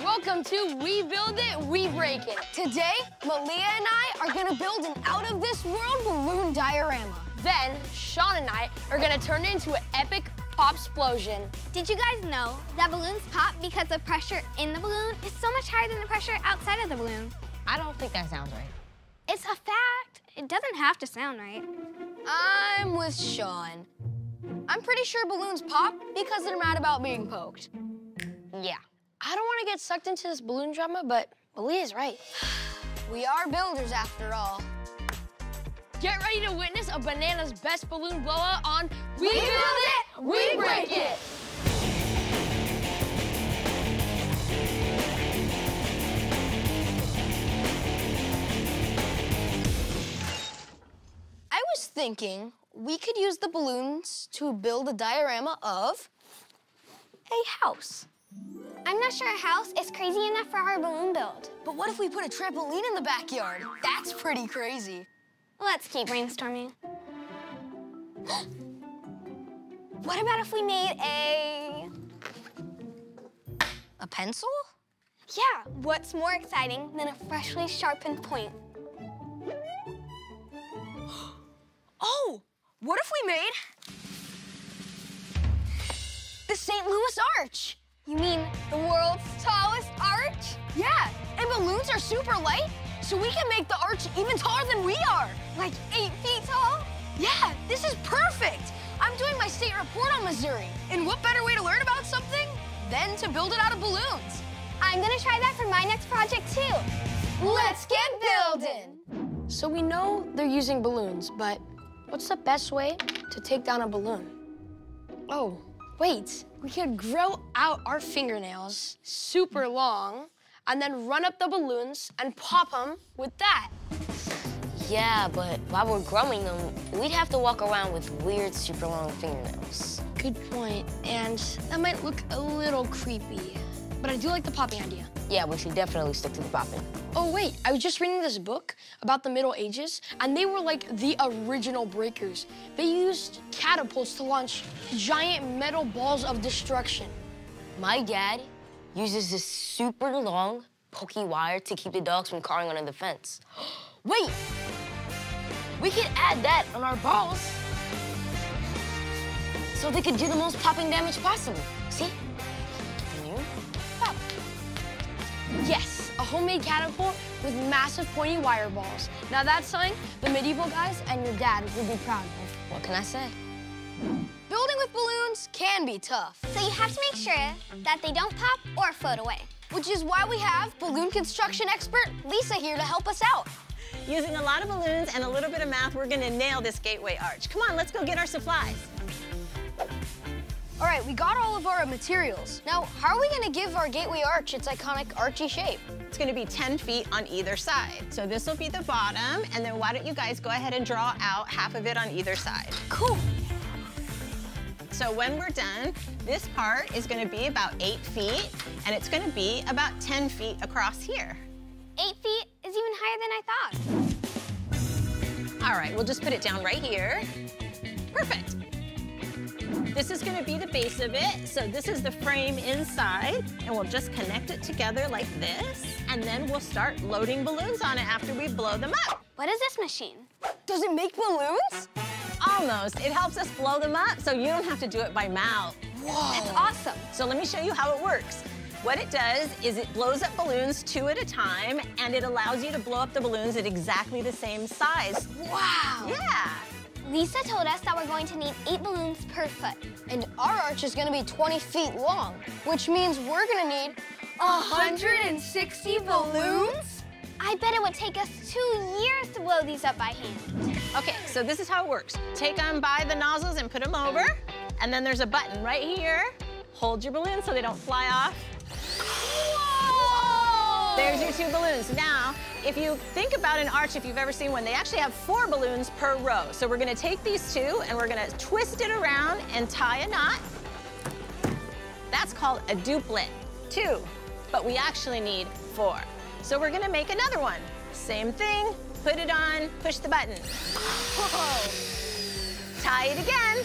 Welcome to We Build It, We Break It. Today, Malyah and I are gonna build an out-of-this-world balloon diorama. Then, Shaun and I are gonna turn it into an epic pop explosion. Did you guys know that balloons pop because the pressure in the balloon is so much higher than the pressure outside of the balloon? I don't think that sounds right. It's a fact. It doesn't have to sound right. I'm with Shaun. I'm pretty sure balloons pop because they're mad about being poked. Yeah. I don't want to get sucked into this balloon drama, but Malyah's right. We are builders after all. Get ready to witness a Banana's best balloon blowout on We, Build It, We Break It! I was thinking we could use the balloons to build a diorama of a house. I'm not sure a house is crazy enough for our balloon build. But what if we put a trampoline in the backyard? That's pretty crazy. Let's keep brainstorming. what about if we made a... A pencil? Yeah, what's more exciting than a freshly sharpened point? Oh, what if we made the St. Louis Arch? You mean the world's tallest arch? Yeah, and balloons are super light, so we can make the arch even taller than we are. Like eight feet tall? Yeah, this is perfect. I'm doing my state report on Missouri. And what better way to learn about something than to build it out of balloons? I'm gonna try that for my next project too. Let's get building. So we know they're using balloons, but what's the best way to take down a balloon? Oh, wait. We could grow out our fingernails super long and then run up the balloons and pop them with that. Yeah, but while we're growing them, we'd have to walk around with weird, super long fingernails. Good. And that might look a little creepy. But I do like the popping idea. Yeah, we should definitely stick to the popping. Oh, wait, I was just reading this book about the Middle Ages, and they were like the original breakers. They used catapults to launch giant metal balls of destruction. My dad uses this super long, pokey wire to keep the dogs from crawling under the fence. Wait! We could add that on our balls so they could do the most popping damage possible. See? Yes, a homemade catapult with massive pointy wire balls. Now that's something the medieval guys and your dad would be proud of. What can I say? Building with balloons can be tough, So you have to make sure that they don't pop or float away. which is why we have balloon construction expert Lisa here to help us out. Using a lot of balloons and a little bit of math, we're gonna nail this gateway arch. Come on, let's go get our supplies. All right, we got all of our materials. Now, how are we gonna give our gateway arch its iconic archy shape? It's gonna be 10 feet on either side. So this will be the bottom, and then why don't you guys go ahead and draw out half of it on either side. Cool. So when we're done, this part is gonna be about eight feet, and it's gonna be about 10 feet across here. Eight feet is even higher than I thought. All right, we'll just put it down right here. Perfect. This is gonna be the base of it. So this is the frame inside, and we'll just connect it together like this, and then we'll start loading balloons on it after we blow them up. What is this machine? Does it make balloons? Almost. It helps us blow them up so you don't have to do it by mouth. Whoa. That's awesome. So let me show you how it works. What it does is it blows up balloons two at a time, and it allows you to blow up the balloons at exactly the same size. Wow. Yeah. Lisa told us that we're going to need eight balloons per foot. And our arch is gonna be 20 feet long, which means we're gonna need 160 balloons? I bet it would take us two years to blow these up by hand. Okay, so this is how it works. Take them by the nozzles and put them over, and then there's a button right here. Hold your balloons so they don't fly off. There's your two balloons. Now, if you think about an arch, if you've ever seen one, they actually have four balloons per row. So we're gonna take these two and we're gonna twist it around and tie a knot. That's called a duplet, two, but we actually need four. So we're gonna make another one. Same thing, put it on, push the button. Tie it again.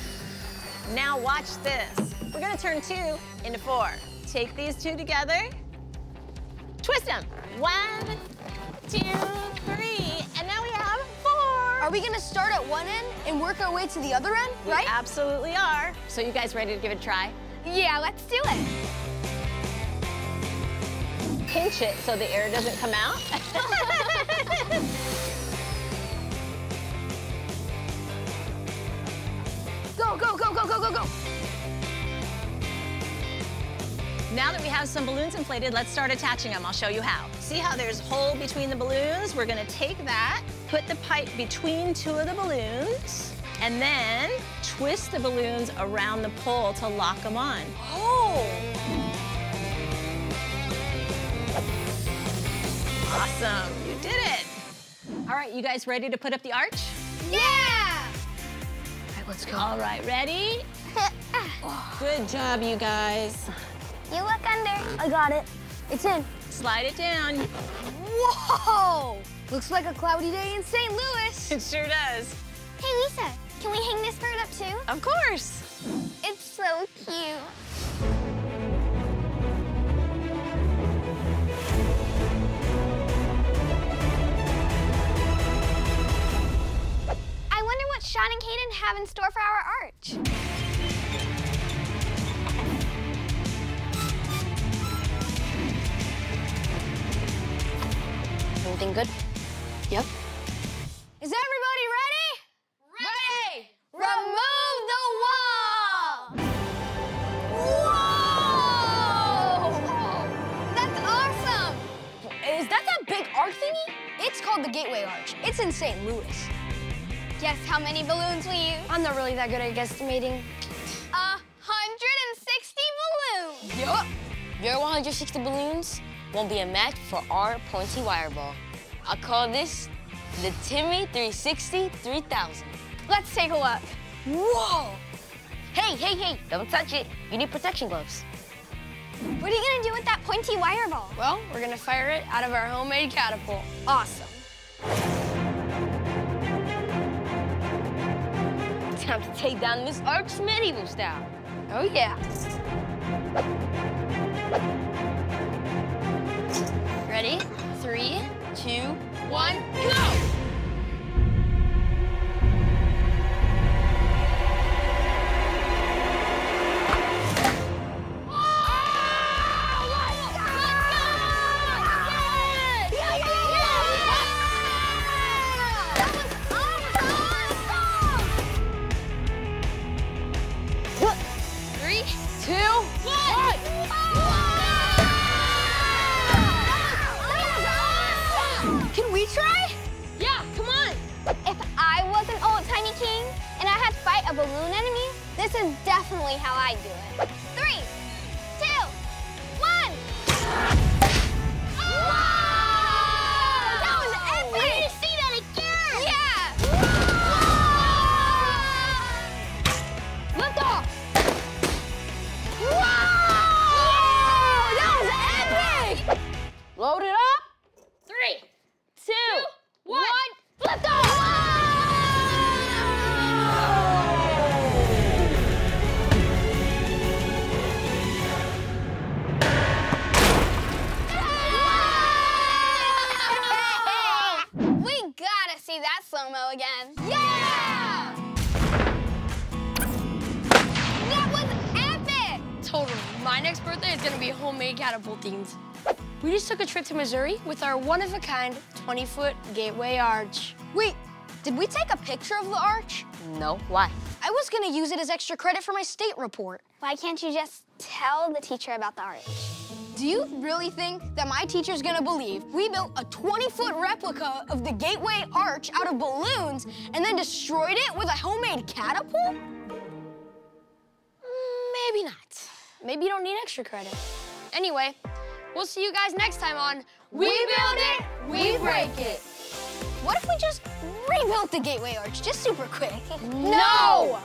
Now watch this. We're gonna turn two into four. Take these two together, twist them. One, two, three, and now we have four. Are we gonna start at one end and work our way to the other end, We right? absolutely are. So you guys ready to give it a try? Yeah, let's do it. Pinch it so the air doesn't come out. Go, go, go, go, go, go, go. Now that we have some balloons inflated, let's start attaching them. I'll show you how. See how there's a hole between the balloons? We're gonna take that, put the pipe between two of the balloons, and then twist the balloons around the pole to lock them on. Oh! Awesome, you did it. All right, you guys ready to put up the arch? Yeah! All right, let's go. All right, ready? Good job, you guys. You look under. I got it. It's in. Slide it down. Whoa! Looks like a cloudy day in St. Louis. It sure does. Hey, Lisa, can we hang this bird up too? Of course. It's so cute. I wonder what Shaun and Kaden have in store for our arch. Everything good? Yep. Is everybody ready? Ready! Remove the wall! Whoa! That's awesome! Is that that big arc thingy? It's called the Gateway Arch. It's in St. Louis. Guess how many balloons we use? I'm not really that good at guesstimating. A 160 balloons! Yup. Your 160 balloons won't be a match for our pointy wire ball. I call this the Timmy 360 3000. Let's take a look. Whoa! Hey, hey, hey, don't touch it. You need protection gloves. What are you gonna do with that pointy wire ball? Well, we're gonna fire it out of our homemade catapult. Awesome. Time to take down this arch medieval style. Oh yeah. Ready? Three, two, one, go! Gonna be homemade catapult themed. We just took a trip to Missouri with our one-of-a-kind 20-foot gateway arch. Wait, did we take a picture of the arch? No, why? I was gonna use it as extra credit for my state report. Why can't you just tell the teacher about the arch? Do you really think that my teacher's gonna believe we built a 20-foot replica of the gateway arch out of balloons and then destroyed it with a homemade catapult? Mm, Maybe not. Maybe you don't need extra credit. Anyway, we'll see you guys next time on We Build It, We Break It. What if we just rebuilt the gateway arch just super quick? No!